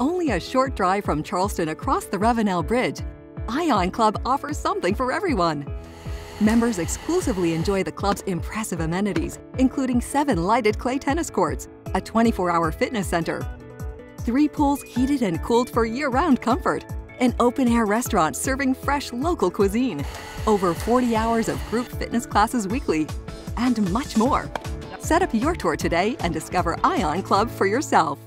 Only a short drive from Charleston across the Ravenel Bridge, I'On Club offers something for everyone. Members exclusively enjoy the club's impressive amenities, including seven lighted clay tennis courts, a 24-hour fitness center, three pools heated and cooled for year-round comfort, an open-air restaurant serving fresh local cuisine, over 40 hours of group fitness classes weekly, and much more. Set up your tour today and discover I'On Club for yourself.